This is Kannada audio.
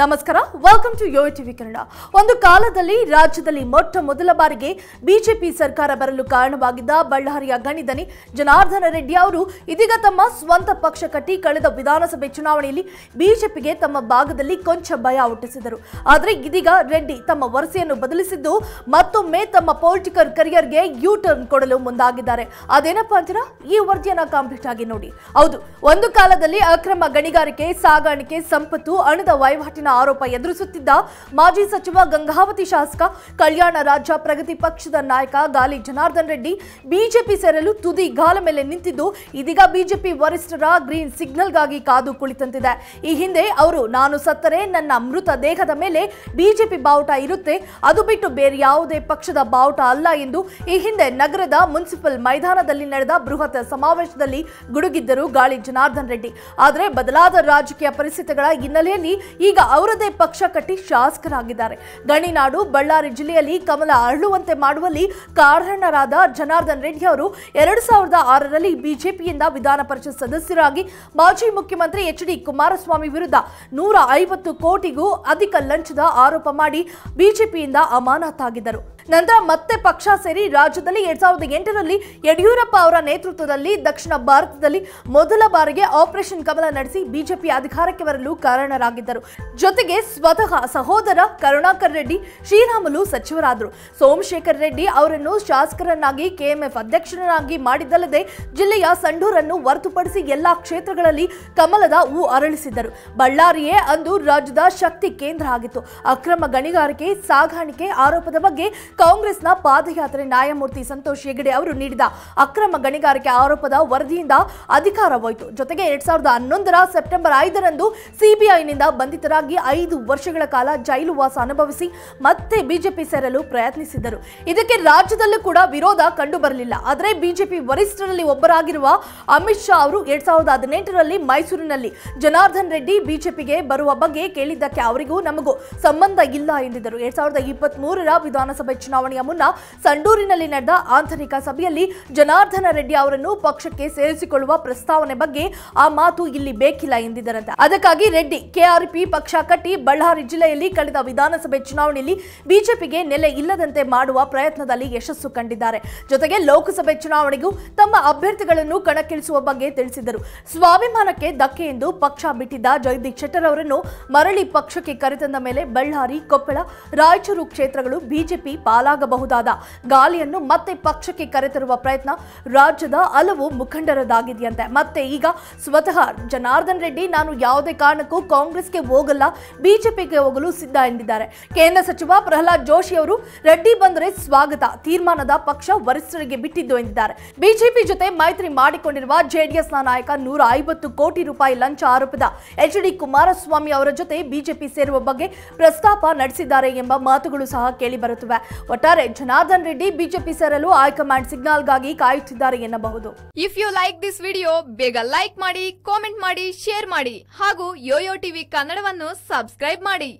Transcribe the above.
ನಮಸ್ಕಾರ welcome to Yo TV Kannada. ಒಂದು ಕಾಲದಲ್ಲಿ ರಾಜ್ಯದಲ್ಲಿ ಮೊಟ್ಟ ಮೊದಲ ಬಾರಿಗೆ ಬಿಜೆಪಿ ಸರ್ಕಾರ ಬರಲು ಕಾರಣವಾಗಿದ್ದ ಬಳ್ಳಾರಿಯ ಗಣಿದನಿ ಜನಾರ್ದನ ರೆಡ್ಡಿ ಅವರು ಇದೀಗ ತಮ್ಮ ಸ್ವಂತ ಪಕ್ಷ ಕಟ್ಟಿ ಕಳೆದ ವಿಧಾನಸಭೆ ಚುನಾವಣೆಯಲ್ಲಿ ಬಿಜೆಪಿಗೆ ತಮ್ಮ ಭಾಗದಲ್ಲಿ ಕೊಂಚ ಭಯ ಹುಟ್ಟಿಸಿದರು. ಆದರೆ ಇದೀಗ ರೆಡ್ಡಿ ತಮ್ಮ ವರಸೆಯನ್ನು ಬದಲಿಸಿದ್ದು ಮತ್ತೊಮ್ಮೆ ತಮ್ಮ ಪೊಲಿಟಿಕಲ್ ಕರಿಯರ್ಗೆ ಯೂ ಟರ್ನ್ ಕೊಡಲು ಮುಂದಾಗಿದ್ದಾರೆ. ಅದೇನಪ್ಪಾ ಅಂತೀರಾ? ಈ ವರದಿಯನ್ನ ಕಾಂಪ್ಲೀಟ್ ಆಗಿ ನೋಡಿ. ಹೌದು, ಒಂದು ಕಾಲದಲ್ಲಿ ಅಕ್ರಮ ಗಣಿಗಾರಿಕೆ, ಸಾಗಾಣಿಕೆ, ಸಂಪತ್ತು, ಹಣದ ವಹಿವಾಟಿನ ಆರೋಪ ಎದುರಿಸುತ್ತಿದ್ದ ಮಾಜಿ ಸಚಿವ, ಗಂಗಾವತಿ ಶಾಸಕ, ಕಲ್ಯಾಣ ರಾಜ್ಯ ಪ್ರಗತಿ ಪಕ್ಷದ ನಾಯಕ ಗಾಲಿ ಜನಾರ್ದನ್ ರೆಡ್ಡಿ ಬಿಜೆಪಿ ಸೇರಲು ತುದಿ ಗಾಲ ಮೇಲೆ ನಿಂತಿದ್ದು, ಇದೀಗ ಬಿಜೆಪಿ ವರಿಷ್ಠರ ಗ್ರೀನ್ ಸಿಗ್ನಲ್ಗಾಗಿ ಕಾದು ಕುಳಿತಂತಿದೆ. ಈ ಹಿಂದೆ ಅವರು, ನಾನು ಸತ್ತರೆ, ನನ್ನ ಮೃತ ದೇಹದ ಮೇಲೆ ಬಿಜೆಪಿ ಬಾವುಟ ಇರುತ್ತೆ, ಅದು ಬಿಟ್ಟು ಬೇರೆ ಯಾವುದೇ ಪಕ್ಷದ ಬಾವುಟ ಅಲ್ಲ ಎಂದು ಈ ಹಿಂದೆ ನಗರದ ಮುನ್ಸಿಪಲ್ ಮೈದಾನದಲ್ಲಿ ನಡೆದ ಬೃಹತ್ ಸಮಾವೇಶದಲ್ಲಿ ಗುಡುಗಿದ್ದರು ಗಾಳಿ ಜನಾರ್ದನ್ ರೆಡ್ಡಿ. ಆದರೆ, ಬದಲಾದ ರಾಜಕೀಯ ಪರಿಸ್ಥಿತಿಗಳ ಹಿನ್ನೆಲೆಯಲ್ಲಿ ಈಗ ಅವರದೇ ಪಕ್ಷ ಕಟ್ಟಿ ಶಾಸಕರಾಗಿದ್ದಾರೆ. ಗಣಿನಾಡು, ಬಳ್ಳಾರಿ ಜಿಲ್ಲೆಯಲ್ಲಿ ಕಮಲ ಅರಳುವಂತೆ ಮಾಡುವಲ್ಲಿ ಕಾರಣರಾದ ಜನಾರ್ದನ್ ರೆಡ್ಡಿ ಅವರು ಎರಡು ಸಾವಿರದ ಆರರಲ್ಲಿ ಬಿಜೆಪಿಯಿಂದ ವಿಧಾನ ಪರಿಷತ್ ಸದಸ್ಯರಾಗಿ, ಮಾಜಿ ಮುಖ್ಯಮಂತ್ರಿ ಎಚ್ ಡಿ ಕುಮಾರಸ್ವಾಮಿ ವಿರುದ್ಧ ನೂರ ಐವತ್ತು ಕೋಟಿಗೂ ಅಧಿಕ ಲಂಚದ ಆರೋಪ ಮಾಡಿ ಬಿಜೆಪಿಯಿಂದ ಅಮಾನತಾಗಿದ್ದರು. ನಂತರ ಮತ್ತೆ ಪಕ್ಷ ಸೇರಿ ರಾಜ್ಯದಲ್ಲಿ ಎರಡ್ ಸಾವಿರದ ಎಂಟರಲ್ಲಿ ಯಡಿಯೂರಪ್ಪ ಅವರ ನೇತೃತ್ವದಲ್ಲಿ ದಕ್ಷಿಣ ಭಾರತದಲ್ಲಿ ಮೊದಲ ಬಾರಿಗೆ ಆಪರೇಷನ್ ಕಮಲ ನಡೆಸಿ ಬಿಜೆಪಿ ಅಧಿಕಾರಕ್ಕೆ ಬರಲು ಕಾರಣರಾಗಿದ್ದರು. ಜೊತೆಗೆ ಸ್ವತಃ ಸಹೋದರ ಕರುಣಾಕರ್ ರೆಡ್ಡಿ ಶ್ರೀರಾಮುಲು ಸಚಿವರಾದರು. ಸೋಮಶೇಖರ್ ರೆಡ್ಡಿ ಅವರನ್ನು ಶಾಸಕರನ್ನಾಗಿ ಕೆಎಂಎಫ್ ಅಧ್ಯಕ್ಷರನ್ನಾಗಿ ಮಾಡಿದ್ದಲ್ಲದೆ ಜಿಲ್ಲೆಯ ಸಂಡೂರನ್ನು ಹೊರತುಪಡಿಸಿ ಎಲ್ಲಾ ಕ್ಷೇತ್ರಗಳಲ್ಲಿ ಕಮಲದ ಹೂ ಅರಳಿಸಿದ್ದರು. ಬಳ್ಳಾರಿಯೇ ಅಂದು ರಾಜ್ಯದ ಶಕ್ತಿ ಕೇಂದ್ರ ಆಗಿತ್ತು. ಅಕ್ರಮ ಗಣಿಗಾರಿಕೆ, ಸಾಗಾಣಿಕೆ ಆರೋಪದ ಬಗ್ಗೆ ಕಾಂಗ್ರೆಸ್ನ ಪಾದಯಾತ್ರೆ ನ್ಯಾಯಮೂರ್ತಿ ಸಂತೋಷ್ ಹೆಗಡೆ ಅವರು ನೀಡಿದ ಅಕ್ರಮ ಗಣಿಗಾರಿಕೆ ಆರೋಪದ ವರದಿಯಿಂದ ಅಧಿಕಾರ ಹೋಯಿತು ಜೊತೆಗೆ ಎರಡ್ ಸಾವಿರದ ಹನ್ನೊಂದರ ಸೆಪ್ಟೆಂಬರ್ ಐದರಂದು ಸಿಬಿಐನಿಂದ ಬಂಧಿತರಾಗಿ ಐದು ವರ್ಷಗಳ ಕಾಲ ಜೈಲು ವಾಸ ಅನುಭವಿಸಿ ಮತ್ತೆ ಬಿಜೆಪಿ ಸೇರಲು ಪ್ರಯತ್ನಿಸಿದ್ದರು. ಇದಕ್ಕೆ ರಾಜ್ಯದಲ್ಲೂ ಕೂಡ ವಿರೋಧ ಕಂಡು ಬರಲಿಲ್ಲ ಆದರೆ ಬಿಜೆಪಿ ವರಿಷ್ಠರಲ್ಲಿ ಒಬ್ಬರಾಗಿರುವ ಅಮಿತ್ ಶಾ ಅವರು ಎರಡ್ ಸಾವಿರದ ಹದಿನೆಂಟರಲ್ಲಿ ಮೈಸೂರಿನಲ್ಲಿ ಜನಾರ್ದನ್ ರೆಡ್ಡಿ ಬಿಜೆಪಿಗೆ ಬರುವ ಬಗ್ಗೆ ಕೇಳಿದ್ದಕ್ಕೆ ಅವರಿಗೂ ನಮಗೂ ಸಂಬಂಧ ಇಲ್ಲ ಎಂದಿದ್ದರು. ಎರಡ್ ಸಾವಿರದ ಇಪ್ಪತ್ತ್ ಮೂರರ ವಿಧಾನಸಭೆ ಚುನಾವಣೆಯ ಮುನ್ನ ಸಂಡೂರಿನಲ್ಲಿ ನಡೆದ ಆಂತರಿಕ ಸಭೆಯಲ್ಲಿ ಜನಾರ್ದನ ರೆಡ್ಡಿ ಅವರನ್ನು ಪಕ್ಷಕ್ಕೆ ಸೇರಿಸಿಕೊಳ್ಳುವ ಪ್ರಸ್ತಾವನೆ ಬಗ್ಗೆ ಆ ಮಾತು ಇಲ್ಲಿ ಬೇಕಿಲ್ಲ ಎಂದಿದ್ದರಂತೆ. ಅದಕ್ಕಾಗಿ ರೆಡ್ಡಿ, ಕೆಆರ್ಪಿ ಪಕ್ಷ ಕಟ್ಟಿ ಬಳ್ಳಾರಿ ಜಿಲ್ಲೆಯಲ್ಲಿ ಕಳೆದ ವಿಧಾನಸಭೆ ಚುನಾವಣೆಯಲ್ಲಿ ಬಿಜೆಪಿಗೆ ನೆಲೆ ಇಲ್ಲದಂತೆ ಮಾಡುವ ಪ್ರಯತ್ನದಲ್ಲಿ ಯಶಸ್ಸು ಕಂಡಿದ್ದಾರೆ. ಜೊತೆಗೆ ಲೋಕಸಭೆ ಚುನಾವಣೆಗೂ ತಮ್ಮ ಅಭ್ಯರ್ಥಿಗಳನ್ನು ಕಣಕ್ಕಿಳಿಸುವ ಬಗ್ಗೆ ತಿಳಿಸಿದರು ಸ್ವಾಭಿಮಾನಕ್ಕೆ ಧಕ್ಕೆ ಎಂದು ಪಕ್ಷ ಬಿಟ್ಟಿದ್ದ ಜಗದೀಶ್ ಶೆಟ್ಟರ್ ಅವರನ್ನು ಮರಳಿ ಪಕ್ಷಕ್ಕೆ ಕರೆತಂದ ಮೇಲೆ ಬಳ್ಳಾರಿ, ಕೊಪ್ಪಳ, ರಾಯಚೂರು ಕ್ಷೇತ್ರಗಳು ಬಿಜೆಪಿ ಪಾಲಾಗಬಹುದಾದ ಗಾಲಿಯನ್ನು ಮತ್ತೆ ಪಕ್ಷಕ್ಕೆ ಕರೆತರುವ ಪ್ರಯತ್ನ ರಾಜ್ಯದ ಹಲವು ಮುಖಂಡರದಾಗಿದೆಯಂತೆ. ಮತ್ತೆ ಈಗ ಸ್ವತಃ ಜನಾರ್ದನ್ ರೆಡ್ಡಿ, ನಾನು ಯಾವುದೇ ಕಾರಣಕ್ಕೂ ಕಾಂಗ್ರೆಸ್ಗೆ ಹೋಗಲ್ಲ, ಬಿಜೆಪಿಗೆ ಹೋಗಲು ಸಿದ್ಧ ಎಂದಿದ್ದಾರೆ. ಕೇಂದ್ರ ಸಚಿವ ಪ್ರಹ್ಲಾದ್ ಜೋಶಿ ಅವರು, ರೆಡ್ಡಿ ಬಂದರೆ ಸ್ವಾಗತ, ತೀರ್ಮಾನದ ಪಕ್ಷ ವರಿಷ್ಠರಿಗೆ ಬಿಟ್ಟಿದ್ದು ಎಂದಿದ್ದಾರೆ. ಬಿಜೆಪಿ ಜೊತೆ ಮೈತ್ರಿ ಮಾಡಿಕೊಂಡಿರುವ ಜೆಡಿಎಸ್ನ ನಾಯಕ ನೂರ ಐವತ್ತು ಕೋಟಿ ರೂಪಾಯಿ ಲಂಚ ಆರೋಪದ ಎಚ್ ಡಿ ಕುಮಾರಸ್ವಾಮಿ ಅವರ ಜೊತೆ ಬಿಜೆಪಿ ಸೇರುವ ಬಗ್ಗೆ ಪ್ರಸ್ತಾಪ ನಡೆಸಿದ್ದಾರೆ ಎಂಬ ಮಾತುಗಳು ಸಹ ಕೇಳಿಬರುತ್ತಿವೆ ಒಟ್ಟಾರೆ ಜನಾರ್ದನ್ ರೆಡ್ಡಿ ಬಿಜೆಪಿ ಸೇರಲು ಹೈಕಮಾಂಡ್ ಸಿಗ್ನಲ್ಗಾಗಿ ಕಾಯುತ್ತಿದ್ದಾರೆ ಎನ್ನಬಹುದು. If you like this video ಬೇಗ ಲೈಕ್ ಮಾಡಿ ಕಾಮೆಂಟ್ ಮಾಡಿ ಶೇರ್ ಮಾಡಿ ಹಾಗೂ ಯೋಯೋ ಟಿವಿ ಕನ್ನಡವನ್ನು ಸಬ್ಸ್ಕ್ರೈಬ್ ಮಾಡಿ.